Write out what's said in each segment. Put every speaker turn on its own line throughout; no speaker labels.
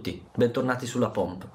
tutti, bentornati sulla Pomp.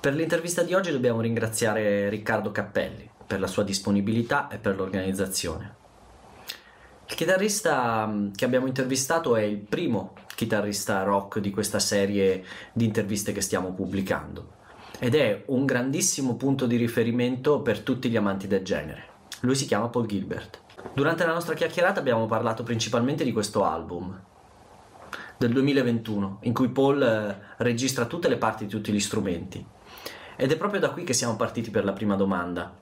Per l'intervista di oggi dobbiamo ringraziare Riccardo Cappelli per la sua disponibilità e per l'organizzazione. Il chitarrista mm, che abbiamo intervistato è il primo chitarrista rock di questa serie di interviste che stiamo pubblicando ed è un grandissimo punto di riferimento per tutti gli amanti del genere. Lui si chiama Paul Gilbert. Durante la nostra chiacchierata abbiamo parlato principalmente di questo album, del 2021, in cui Paul eh, registra tutte le parti di tutti gli strumenti. Ed è proprio da qui che siamo partiti per la prima domanda.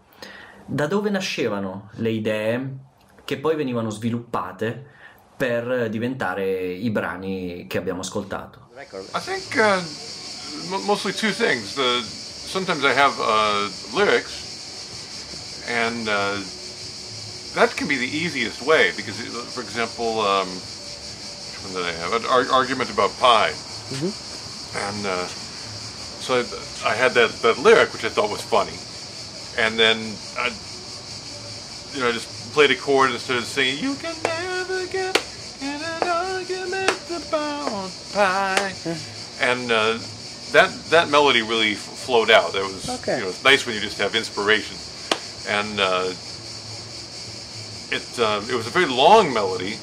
Da dove nascevano le idee che poi venivano sviluppate per diventare i brani che abbiamo ascoltato?
I think uh, mostly two things. The, sometimes I have uh, lyrics and uh, that can be the easiest way because, for example, um, one did I have? An ar- argument about pie.
Mhm.
And uh, so I, I had that, that lyric, which I thought was funny. And then I, you know, I just played a chord and started singing, You can never get in an argument about pie. And uh, that, that melody really f- flowed out. It was,
Okay.
you know, it's nice when you just have inspiration. And uh, it um, it was a very long melody,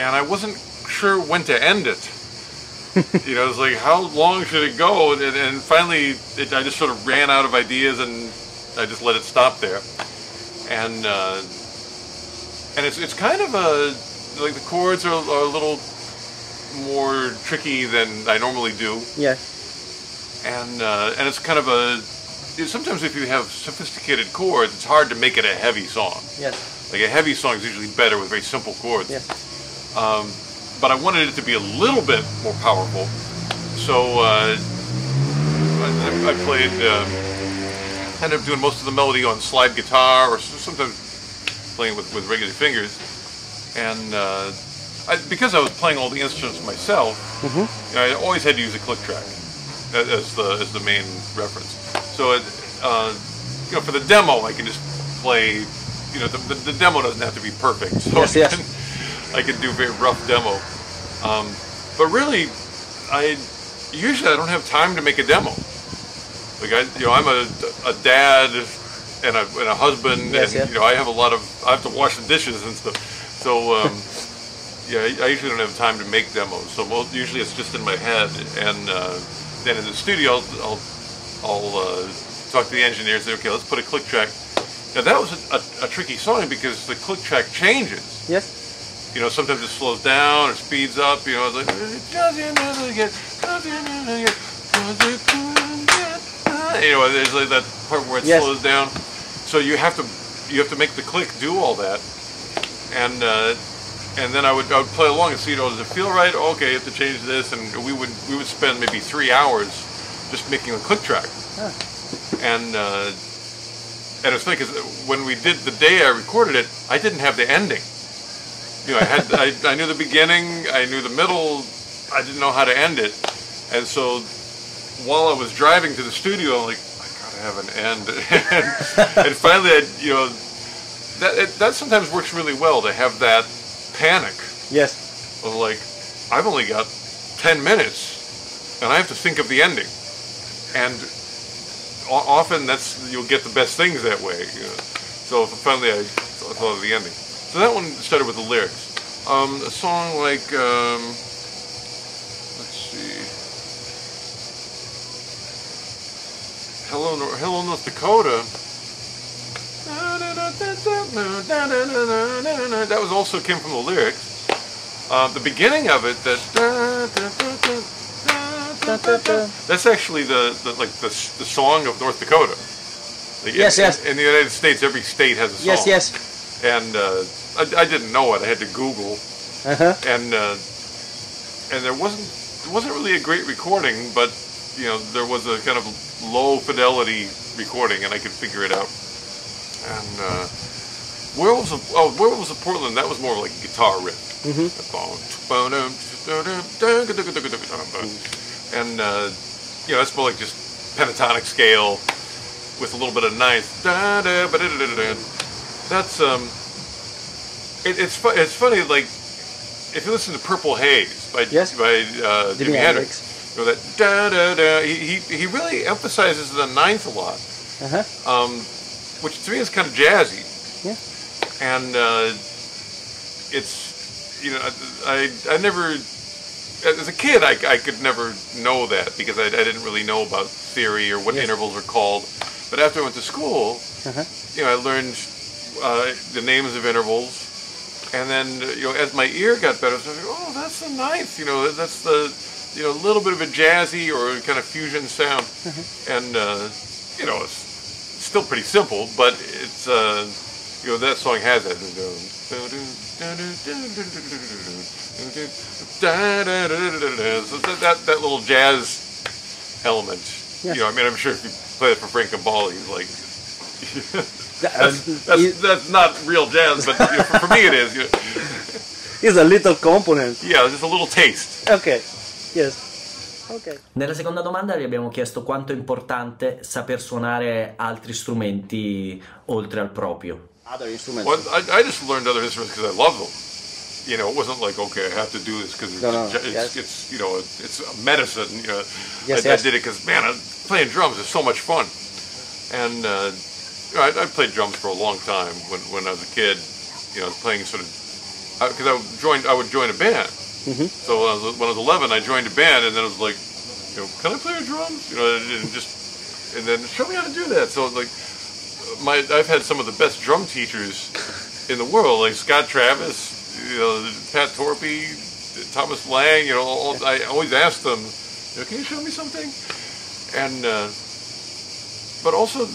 and I wasn't sure when to end it. you know, it was like, how long should it go? And, and finally, it, I just sort of ran out of ideas, and I just let it stop there. And uh, and it's it's kind of a like the chords are, are a little more tricky than I normally do
Yes.
and uh, and it's kind of a sometimes if you have sophisticated chords, it's hard to make it a heavy song.
Yes.
Like a heavy song is usually better with very simple chords.
Yes.
Um, but I wanted it to be a little bit more powerful, so uh, I, I played. Um, ended up doing most of the melody on slide guitar, or sometimes playing with, with regular fingers. And uh, I, because I was playing all the instruments myself, you know, I always had to use a click track as the as the main reference. So, it, uh, you know, for the demo, I can just play. You know, the, the, the demo doesn't have to be perfect. So
Yes, yes.
Can, I can do a very rough demo. Um, but really, I usually I don't have time to make a demo. Like I, you know, I'm a, a dad and a, and a husband,
Yes,
and you know, I have a lot of I have to wash the dishes and stuff. So um, yeah, I, usually don't have time to make demos. So most, usually it's just in my head, and uh, then in the studio I'll I'll, I'll uh, talk to the engineer and say, okay, let's put a click track. Now that was a, a, a tricky song because the click track changes.
Yes.
You know, sometimes it slows down or speeds up. You know, it's like you know, there's like that part where it
Yes.
slows down. So you have to you have to make the click do all that, and uh, and then I would I would play along and see, you know, does it feel right? Okay, you have to change this, and we would we would spend maybe three hours just making a click track,
Ah.
and. Uh, and it's funny because when we did the day I recorded it, I didn't have the ending. You know, I had I, I knew the beginning, I knew the middle, I didn't know how to end it, and so while I was driving to the studio, I'm like, I gotta have an end, and, and finally, I, you know, that it, that sometimes works really well to have that panic
Yes.
of like, I've only got ten minutes, and I have to think of the ending, and o- often that's you'll get the best things that way. You know? So finally, I thought of the ending. So that one started with the lyrics. Um, a song like um, let's see, "Hello, Nor- Hello, North Dakota." That was also came from the lyrics. Uh, the beginning of it, that that's actually the, the like the, the song of North Dakota. Like,
Yes,
in,
yes.
In the United States, every state has a song.
Yes. Yes.
And uh, I, I didn't know it. I had to Google,
Uh huh.
and uh, and there wasn't it wasn't really a great recording, but you know there was a kind of low fidelity recording, and I could figure it out. And uh, Werewolves of oh Werewolves of Portland, that was more like a guitar riff.
Mhm.
And uh, you know that's more like just pentatonic scale with a little bit of ninth. That's um, it, it's fu- it's funny like if you listen to Purple Haze by
Yes.
by uh,
Jimi
Jimi Hendrix, You know that da da da. He, he he really emphasizes the ninth a lot,
Uh-huh.
um, which to me is kind of jazzy.
Yeah.
And uh, it's you know I I never as a kid I, I could never know that because I, I didn't really know about theory or what
Yes.
intervals are called. But after I went to school,
Uh-huh.
you know I learned uh, the names of intervals. And then, you know, as my ear got better, I was like, oh, that's the ninth. You know, that's the, you know, a little bit of a jazzy or kind of fusion sound. And, uh, you know, it's still pretty simple, but it's, uh, you know, that song has that. So that, that, that little jazz element.
Yeah.
You know, I mean, I'm sure if you play it for Frank Gambale, he's like, that's,
um,
that's, that's not real jazz, but you know, for, for me it is. You know,
it's a little component.
yeah, just a little taste.
Okay. Yes. Okay.
Nella seconda domanda gli abbiamo chiesto quanto è importante saper suonare altri strumenti oltre al proprio.
Other instruments.
Well, I, I just learned other instruments because I love them. You know, it wasn't like okay, I have to do this because it's,
No, no,
it's,
yes.
it's you know it's a medicine. You know,
Yes,
I,
yes.
I did it because man, playing drums is so much fun. And uh, you know, I, I played drums for a long time when, when I was a kid. You know, playing sort of because I, joined I would join a band.
Mhm.
So when I, was, when I was 11, I joined a band, and then I was like, you know, can I play the drums? You know, and, just and then show me how to do that. So like, my I've had some of the best drum teachers in the world, like Scott Travis, you know, Pat Torpey, Thomas Lang. You know, all, I always ask them, you know, can you show me something? And uh, but also,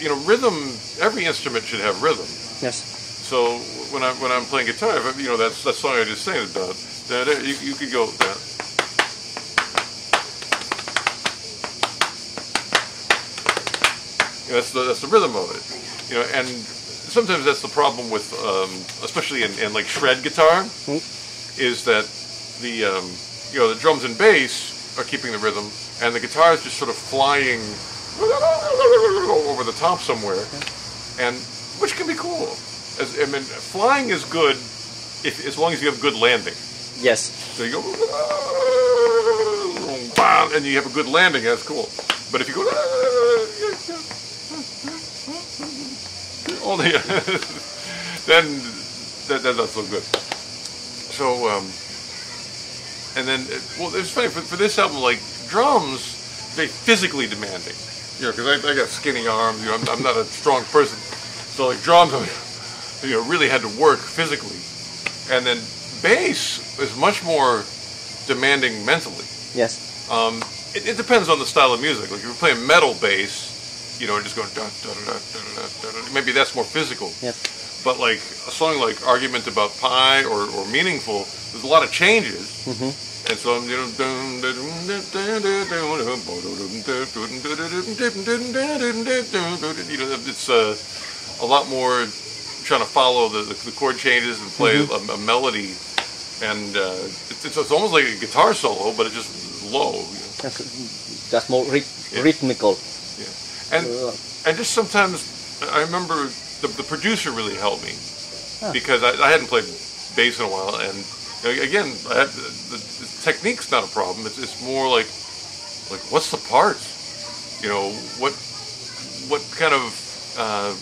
you know, rhythm. Every instrument should have rhythm.
Yes.
So when I'm when I'm playing guitar, if I- you know that's that song I just sang. about. da, da, you, you could go. You know, that's the that's the rhythm of it. You know, and sometimes that's the problem with, um, especially in, in like shred guitar,
Hmm.
is that the um, you know the drums and bass are keeping the rhythm, and the guitar is just sort of flying over the top somewhere, and which can be cool. As, I mean, flying is good if as long as you have good landing.
Yes.
So you go, and you have a good landing. That's cool. But if you go, only then that, that that's not so good. So, um, and then well, it's funny for, for this album, like drums, very physically demanding. You know, because I, I got skinny arms. You know, I'm, I'm not a strong person. So like drums, you know, really had to work physically. And then bass is much more demanding mentally.
Yes.
Um, it, it depends on the style of music. Like if you're playing metal bass, you know, just going dun, dun, dun, dun, dun, dun, maybe that's more physical.
Yes.
But like a song like "Argument About Pie" or, or "Meaningful," there's a lot of changes. And so I'm it's a lot more trying to follow the, the, chord changes and play mm-hmm. a, melody, and uh, it's, it's, it's almost like a guitar solo, but it's just low. You know?
That's, that's more rit-
yeah.
rhythmical.
Yeah, and
uh.
and just sometimes I remember the, the producer really helped me
huh.
because I, I hadn't played bass in a while, and again, I had, the, the technique's not a problem. It's, it's more like like what's the part? You know what what kind of uh,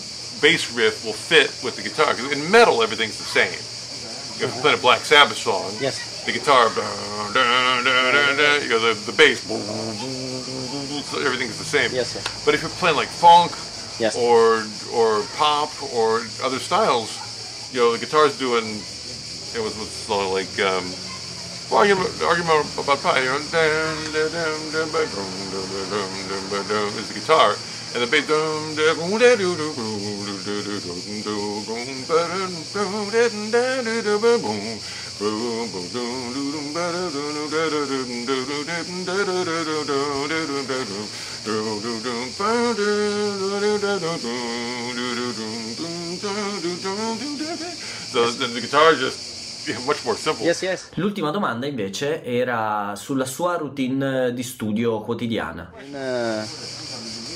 bass riff will fit with the guitar? 'Cause in metal, everything's the same. If you're playing a Black Sabbath song,
Yes.
the guitar, dun, dun, dun, you know, the, the bass, so everything's the same.
Yes. Yes.
But if you're playing like funk
Yes.
or or pop or other styles, you know, the guitar's doing it was with sort like um, argument, argument about pie. You is the guitar and the bass. So the guitar just yeah, much more simple.
Yes. Yes.
L'ultima domanda invece era sulla sua routine di studio quotidiana.
And, uh,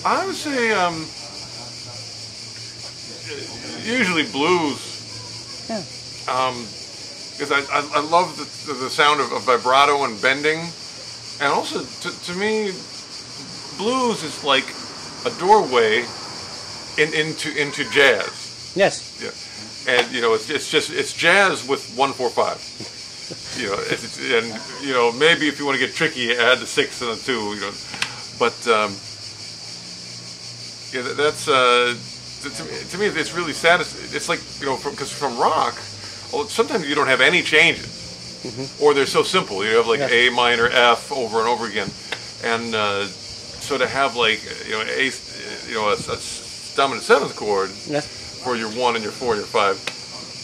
I would say um, usually blues.
Yeah.
Um, because I, I, I love the, the sound of, of vibrato and bending, and also to, to me, blues is like a doorway in, into into jazz.
Yes.
Yeah, and you know it's, it's just it's jazz with one four five. You know, it's, and you know maybe if you want to get tricky, add the six and the two. You know, but um, yeah, that's uh, to, me- to me it's really sad. It's like you know because from, rock, sometimes you don't have any changes, or they're so simple. You have like
Yes.
A minor, F over and over again, and uh, so to have like you know a you know a, a dominant seventh chord
Yes.
For your one and your four and your five.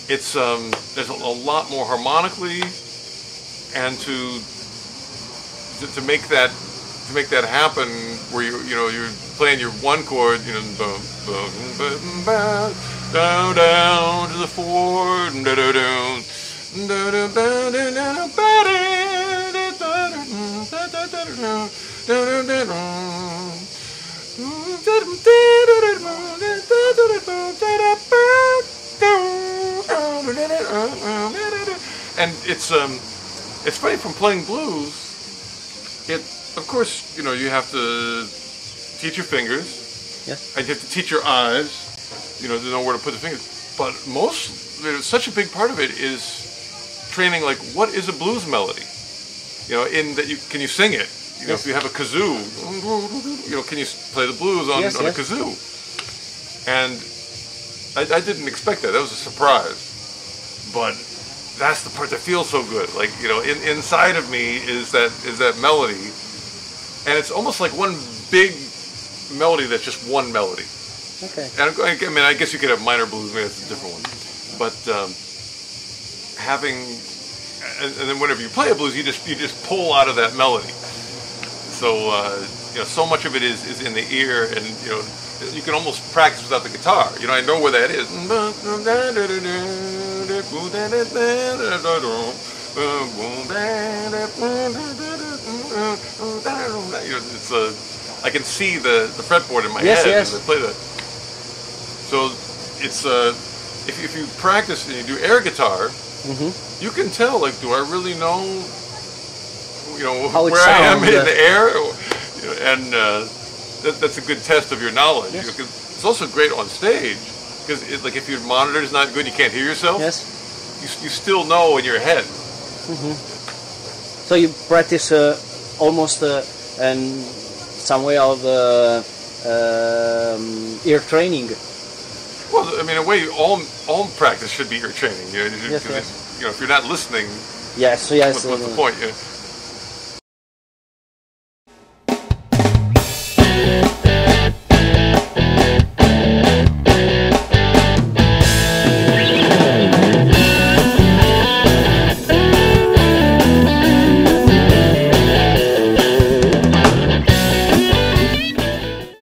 It's um, there's a, a lot more harmonically, and to, to to make that to make that happen, where you you know you're playing your one chord, you know, boom boom boom boom, down down to the four, da da. Da da And it's um, it's funny from playing blues. It of course you know you have to teach your fingers,
Yes.
and you have to teach your eyes, you know, to know where to put the fingers. But most, there's such a big part of it is training. Like, what is a blues melody? You know, in that you can you sing it? You know,
Yes.
if you have a kazoo, you know, can you play the blues on,
Yes,
on
yes.
a kazoo? And I, I didn't expect that. That was a surprise. But that's the part that feels so good. Like you know, in, inside of me is that is that melody, and it's almost like one big melody that's just one melody.
Okay.
And I'm I mean, I guess you could have minor blues, maybe that's a different one. But um, having, and, and then whenever you play a blues, you just you just pull out of that melody. So uh, you know, so much of it is, is in the ear, and you know, you can almost practice without the guitar. You know, I know where that is. You know, it's a, I can see the, the fretboard in my
Yes,
head
yes.
as I play that. So it's uh, if, if you practice and you do air guitar,
Mm-hmm.
you can tell like, do I really know, you know,
How
where I am in the air, and uh, that, that's a good test of your knowledge.
Yes.
It's also great on stage because like if your monitor is not good, you can't hear yourself.
Yes.
You, you still know in your head.
So you practice uh, almost uh, and some way of uh, um, ear training.
Well, I mean, in a way, all all practice should be ear training. You know,
Yes, yes.
if- you know, if you're not listening,
Yes. So yes.
what's, what's the
uh,
point? You know?